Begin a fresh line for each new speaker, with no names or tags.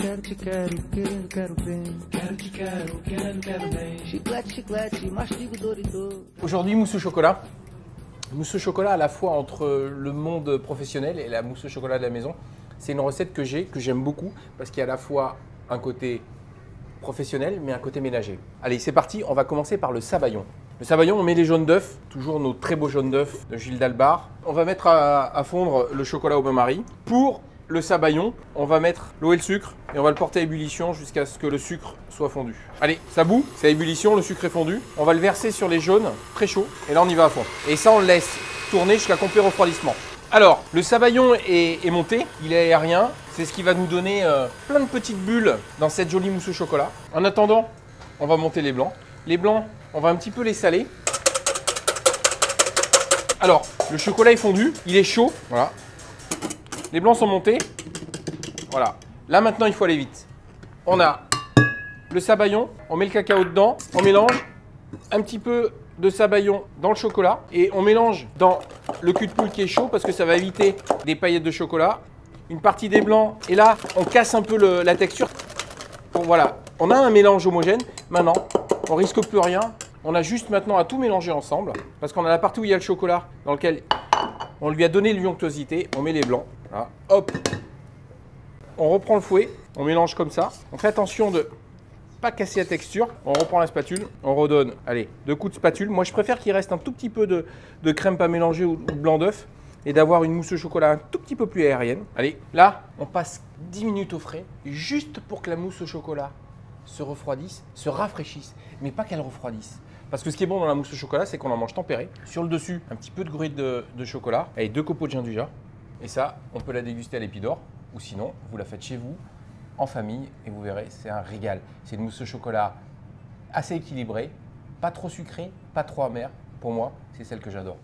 Quero, te quero, querendo, quero bem. Quero, te quero, querendo, quero bem. Chiclete, chiclete, mastigo Dorito.
Aujourd'hui, mousse au chocolat. Mousse au chocolat à la fois entre le monde professionnel et la mousse au chocolat de la maison. C'est une recette que j'ai, que j'aime beaucoup, parce qu'il y a à la fois un côté professionnel, mais un côté ménager. Allez, c'est parti, on va commencer par le sabayon. Le sabayon, on met les jaunes d'œufs, toujours nos très beaux jaunes d'œufs de Gilles Dalbar. On va mettre à, à fondre le chocolat au bain-marie. Pour le sabayon, on va mettre l'eau et le sucre et on va le porter à ébullition jusqu'à ce que le sucre soit fondu. Allez, ça bout, c'est à ébullition, le sucre est fondu. On va le verser sur les jaunes, très chaud, et là on y va à fond. Et ça, on le laisse tourner jusqu'à complet refroidissement. Alors, le sabayon est, est monté, il est aérien, c'est ce qui va nous donner euh, plein de petites bulles dans cette jolie mousse au chocolat. En attendant, on va monter les blancs. Les blancs, on va un petit peu les saler. Alors, le chocolat est fondu, il est chaud, voilà. Les blancs sont montés, voilà. Là maintenant, il faut aller vite. On a le sabayon, on met le cacao dedans, on mélange un petit peu de sabayon dans le chocolat et on mélange dans le cul de poule qui est chaud parce que ça va éviter des paillettes de chocolat. Une partie des blancs et là, on casse un peu la texture. Bon, voilà, on a un mélange homogène. Maintenant, on risque plus rien. On a juste maintenant à tout mélanger ensemble parce qu'on a la partie où il y a le chocolat dans lequel on lui a donné l'unctuosité. On met les blancs. Hop. On reprend le fouet. On mélange comme ça. On fait attention de pas casser la texture. On reprend la spatule. On redonne, allez, deux coups de spatule. Moi, je préfère qu'il reste un tout petit peu de, crème pas mélangée ou, blanc d'œuf et d'avoir une mousse au chocolat un tout petit peu plus aérienne. Allez, là, on passe 10 minutes au frais juste pour que la mousse au chocolat se refroidisse, se rafraîchisse, mais pas qu'elle refroidisse. Parce que ce qui est bon dans la mousse au chocolat, c'est qu'on en mange tempérée. Sur le dessus, un petit peu de gruau de, chocolat et deux copeaux de ginger. Et ça, on peut la déguster à l'épidore. Ou sinon, vous la faites chez vous, en famille, et vous verrez, c'est un régal. C'est une mousse au chocolat assez équilibrée, pas trop sucrée, pas trop amère. Pour moi, c'est celle que j'adore.